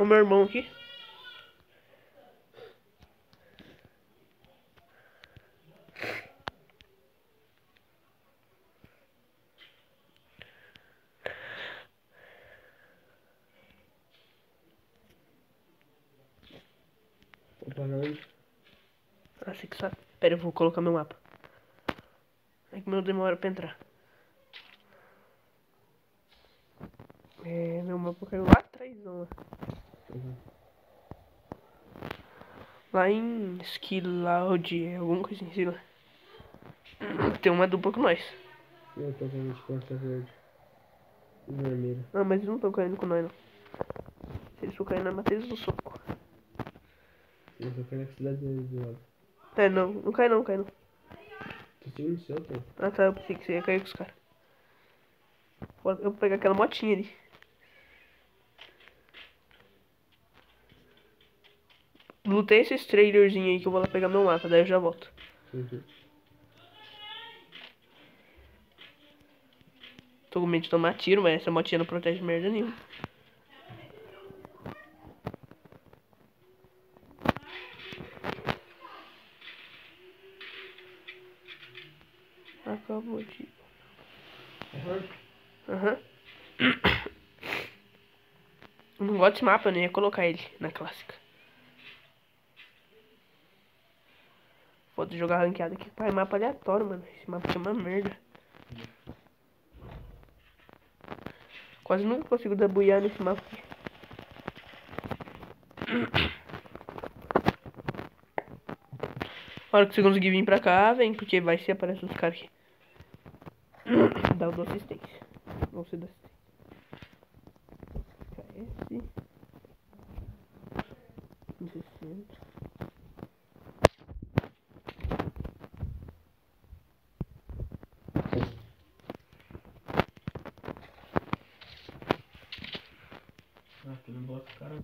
O meu irmão aqui. Opa, não. Ah, você que sabe. Pera, eu vou colocar meu mapa. É que meu demora pra entrar. É, meu mapa caiu lá atrás, não. Uhum. Lá em Skilloud, alguma coisa assim, sei lá. Tem uma dupla com nós. Eu tô com de porta verde. Vermelha. Não, mas eles não estão caindo com nós, não. Se eles for caindo, matamos eles no soco. Eu tô caindo na cidade deles do lado. É, não, não cai não, não cai não. Tô seguindo o seu. Ah tá, eu pensei que você ia cair com os caras. Eu vou pegar aquela motinha ali. Lutei esses trailerzinhos aí que eu vou lá pegar meu mapa, daí eu já volto. Uhum. Tô com medo de tomar tiro, mas essa motinha não protege merda nenhuma. Acabou de. Uhum. Aham. Eu não gosto desse mapa, eu nem ia colocar ele na clássica. Foda jogar ranqueada aqui. Pai, mapa aleatório, mano. Esse mapa é uma merda. Quase nunca consigo debuiar nesse mapa aqui. Na hora que você conseguir vir pra cá, vem, porque vai ser aparece os caras aqui. Dá o do assistência. Não sei da assistência. KS. 60. Ah, tu não bota o cara.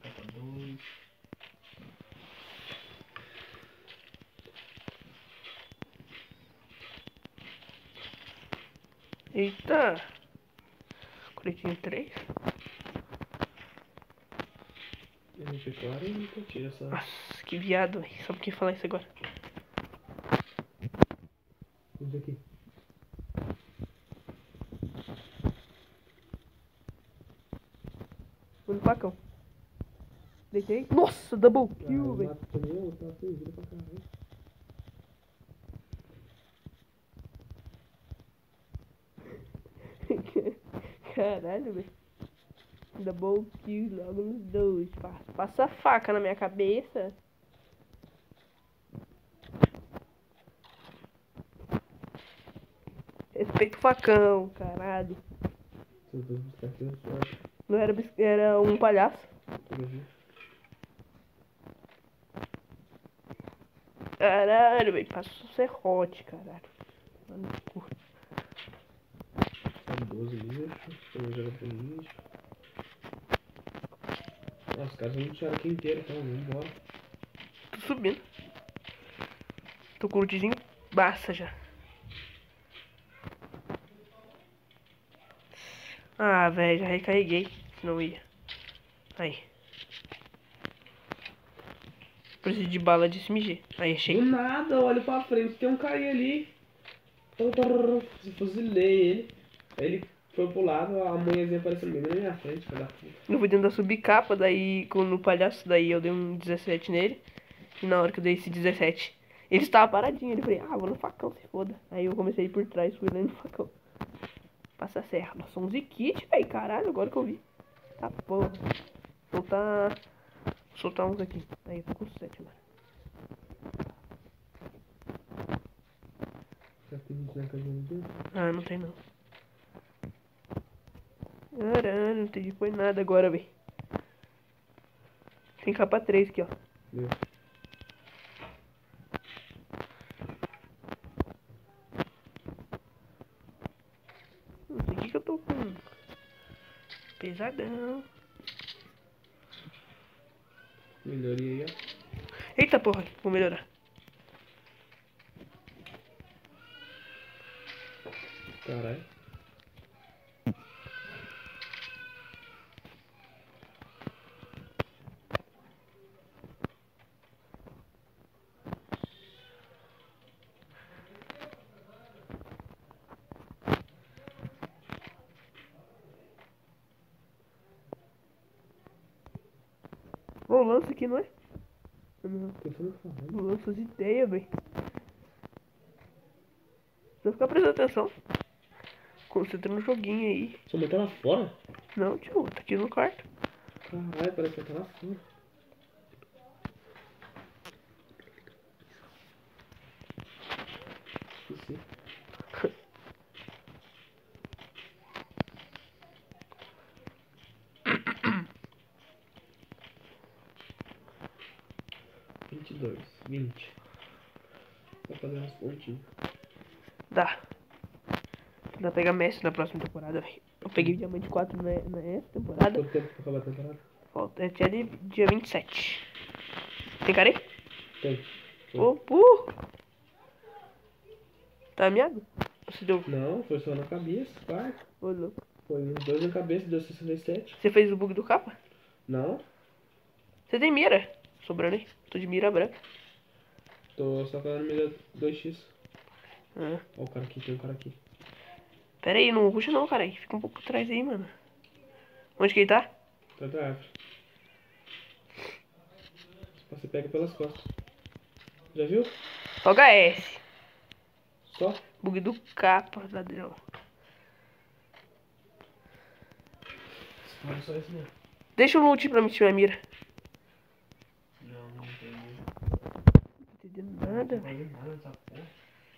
Capa dois. Eita! Coletinho 3. MP40, tira essa. Nossa, que viado, velho. Só porque falar isso agora. Isso aqui. Vou no facão. Deitei. Nossa, double kill, Ah, velho. Caralho. Velho. Double kill logo nos dois. Pa- Passa a faca na minha cabeça. Respeita o facão, caralho. Não era, era um palhaço. Bem. Caralho, velho. Passou serrote, caralho. Mano, cu. Tá 12 lixo. Eu jogo pro lixo. Nossa, os caras vão deixar aqui inteiro, então vamos embora. Tô subindo. Tô com o basta já. Ah, velho, já recarreguei. Não ia. Aí. Preciso de bala de SMG. Aí, Do achei. nada, olha pra frente, tem um cara ali. Se fuzilei ele. Ele foi pro lado, a manhãzinha apareceu bem na minha frente, filho da puta. Eu fui tentar subir capa, daí no palhaço, daí eu dei um 17 nele. E na hora que eu dei esse 17, ele estava paradinho. Ele falei, ah, vou no facão, se foda. Aí eu comecei a ir por trás, fui lá no facão. Passa a serra. Nossa, 11 kit, velho, caralho, agora que eu vi. Tá porra. Soltar. Soltar uns aqui. Aí eu tô com 7 agora. Ah, não tem não. Caralho, não tem foi nada agora, velho. Tem capa 3 aqui, ó. Meu. Não sei o que, que eu tô com. Pesadão. Melhoria aí, ó. Eita porra, vou melhorar. Caralho. Ô, lança aqui, não é? Não, O você lança as ideias, velho. Precisa ficar prestando atenção. Concentra no joguinho aí. Sua mãe tá lá fora? Não, tio, tá aqui no quarto. Caralho, parece que ela tá lá fora. 20. Pra fazer umas pontinhas. Dá. Dá pra pegar Messi na próxima temporada, velho. Eu peguei diamante 4 na, na temporada. Quanto tempo pra acabar a temporada? Falta até de, dia 27. Tem cara aí? Tem. Ô, oh, Tá miado? Você deu... Não, foi só na cabeça, pai. Ô, louco. Foi dois na cabeça, deu 67. Você fez o bug do capa? Não. Você tem mira? Sobrando aí. Tô de mira branca tô só falando mira 2x. Ah. Ó o cara aqui, tem um cara aqui. Pera aí, não ruxa não, cara. Fica um pouco atrás aí, mano. Onde que ele tá? Tá da árvore. Você pega pelas costas. Já viu? Só HS. Só. Bug do capa, ladrão. Deixa o loot pra mim tirar a mira. Não, não tem. Não entendendo nada.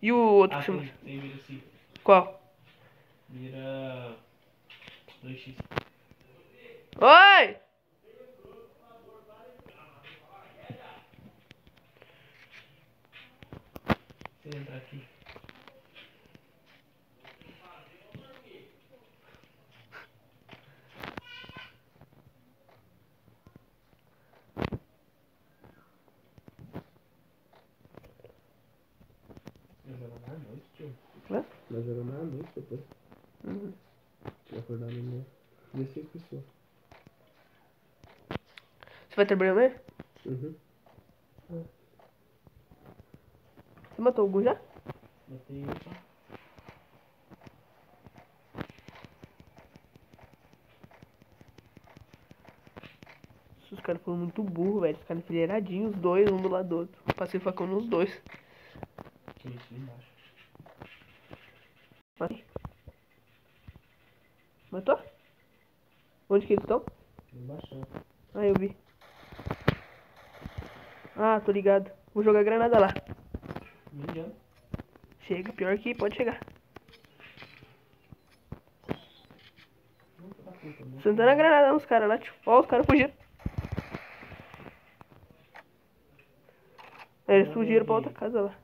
E o outro Ah, que você tem, tem mira sim. Qual? Mira 2x. Oi! Se entrar aqui. Nós jogamos à noite, tio. Hã? Nós jogamos à noite depois. Uhum. Tinha acordado no 16 pessoas. Você vai trabalhar amanhã? Uhum. Você matou algum já? Matei um só. Os caras foram muito burros, velho. Os caras enfileiradinhos, os dois, um do lado do outro. Passei o facão nos dois. Que isso, embaixo. Matei. Matou? Onde que eles estão? Ali embaixo. Ah, eu vi. Ah, tô ligado. Vou jogar granada lá. Chega, pior que pode chegar. Tá? Sentando a granada nos caras lá, tio. Ó, os caras fugiram. Eles fugiram pra outra casa lá.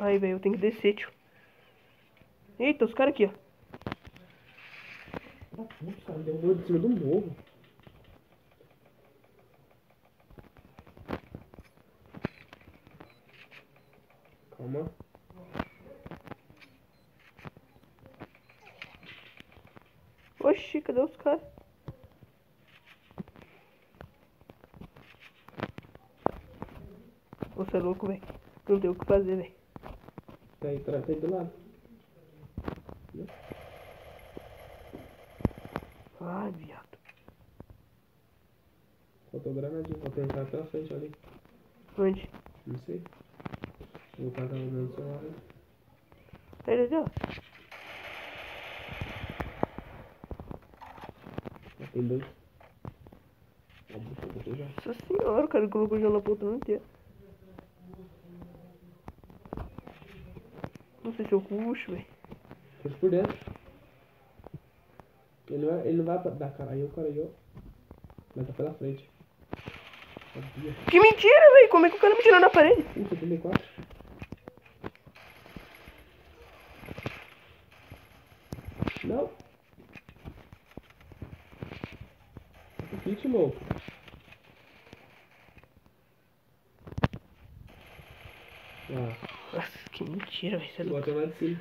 Aí, velho, eu tenho que descer, tio. Eita, os caras aqui, ó. Da puta, cara. Derrubou de cima do morro. Calma. Oxi, cadê os caras? Você é louco, velho. Não tem o que fazer, velho. Tá aí, tá, tá aí do lado. Ai, viado. Faltou granadinha. Faltou entrar pela frente ali. Onde? Não sei. O tava dando seu lado. Sai daí, ó. Já tem dois. Eu vou pegar. Nossa senhora, o cara colocou gelo na ponta inteira. Não sei se eu murcho, velho. Puxa por dentro. Ele, vai, é, ele não vai dar cara aí, o cara aí, ó. Mas tá pela frente. Que mentira, velho. Como é que o cara me tirou da parede? Ih, 74. Não. Tá Kit louco. Até lá de cima.